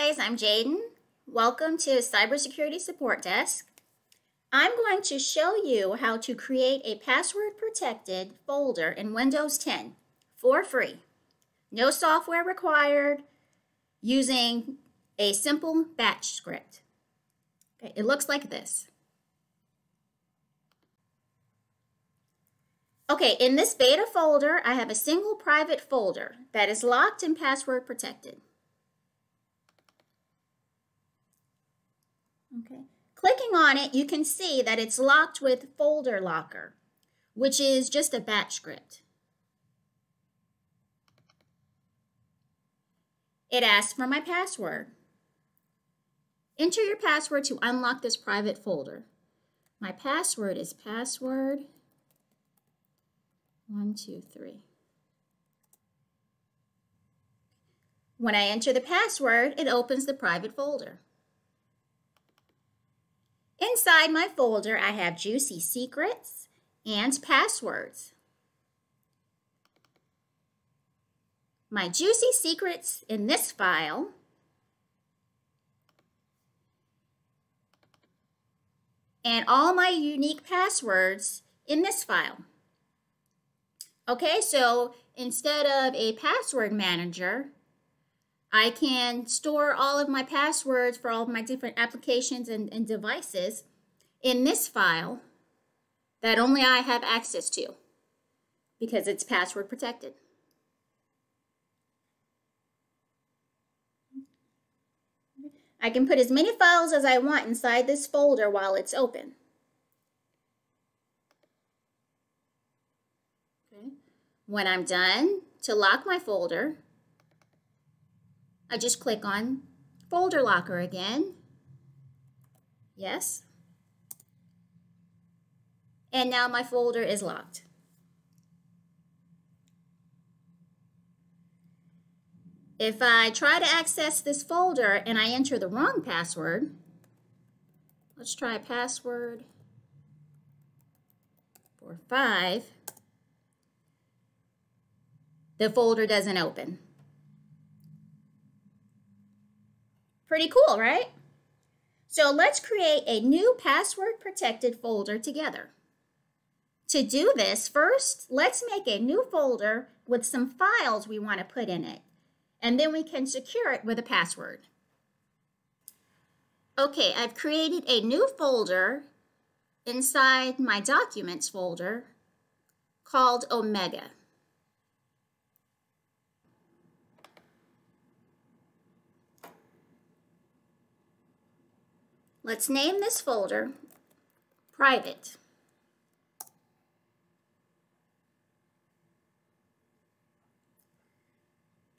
guys, I'm Jayden. Welcome to Cybersecurity Support Desk. I'm going to show you how to create a password protected folder in Windows 10 for free. No software required using a simple batch script. Okay, it looks like this. Okay, in this beta folder, I have a single private folder that is locked and password protected. Okay. Clicking on it, you can see that it's locked with folder locker, which is just a batch script. It asks for my password. Enter your password to unlock this private folder. My password is password one, two, three. When I enter the password, it opens the private folder. Inside my folder, I have juicy secrets and passwords. My juicy secrets in this file and all my unique passwords in this file. Okay, so instead of a password manager, I can store all of my passwords for all of my different applications and, and devices in this file that only I have access to because it's password protected. I can put as many files as I want inside this folder while it's open. Okay. When I'm done, to lock my folder, I just click on folder locker again. Yes. And now my folder is locked. If I try to access this folder and I enter the wrong password, let's try a password for five, the folder doesn't open. Pretty cool, right? So let's create a new password protected folder together. To do this, first, let's make a new folder with some files we want to put in it, and then we can secure it with a password. Okay, I've created a new folder inside my Documents folder called Omega. Let's name this folder Private.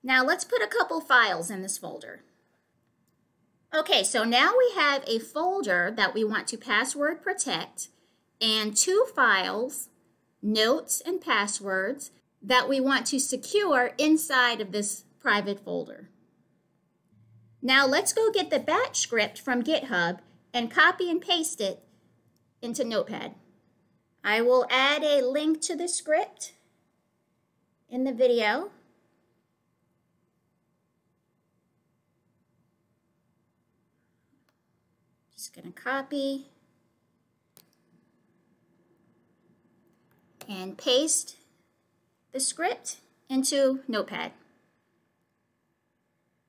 Now let's put a couple files in this folder. Okay, so now we have a folder that we want to password protect and two files, notes and passwords, that we want to secure inside of this private folder. Now let's go get the batch script from GitHub and copy and paste it into Notepad. I will add a link to the script in the video. Just going to copy and paste the script into Notepad.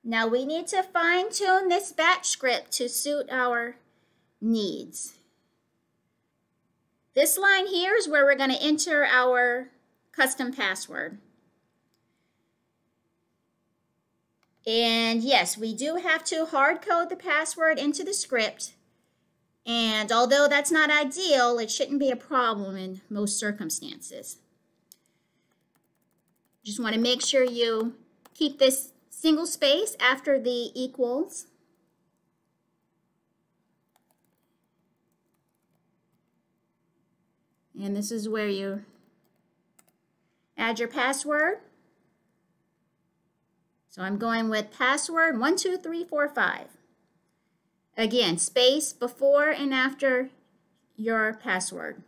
Now we need to fine tune this batch script to suit our needs. This line here is where we're going to enter our custom password. And yes, we do have to hard code the password into the script. And although that's not ideal, it shouldn't be a problem in most circumstances. Just want to make sure you keep this single space after the equals. And this is where you add your password. So I'm going with password 12345. Again, space before and after your password.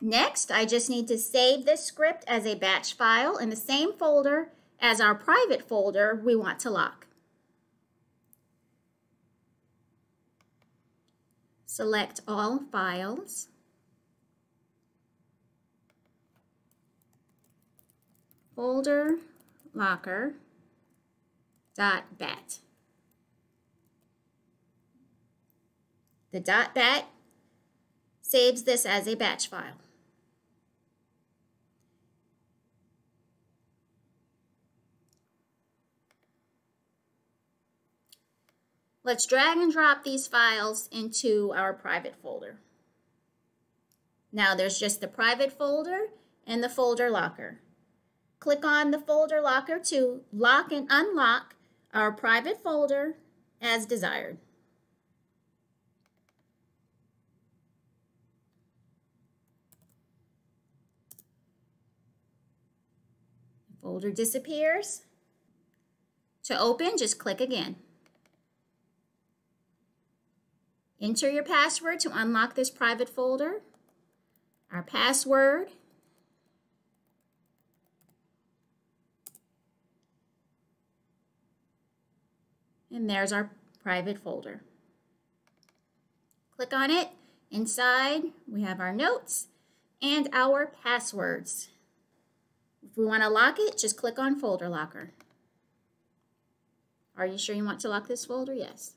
Next, I just need to save this script as a batch file in the same folder as our private folder we want to lock. Select all files. Folder locker dot bat. The dot bat saves this as a batch file. Let's drag and drop these files into our private folder. Now there's just the private folder and the folder locker. Click on the folder locker to lock and unlock our private folder as desired. Folder disappears. To open, just click again. Enter your password to unlock this private folder. Our password. And there's our private folder. Click on it. Inside, we have our notes and our passwords. If we want to lock it, just click on Folder Locker. Are you sure you want to lock this folder? Yes.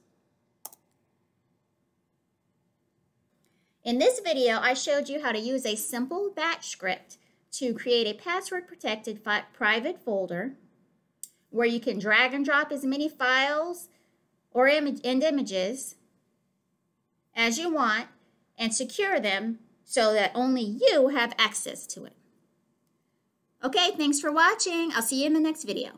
In this video, I showed you how to use a simple batch script to create a password-protected private folder where you can drag and drop as many files or image and images as you want and secure them so that only you have access to it. Okay, thanks for watching. I'll see you in the next video.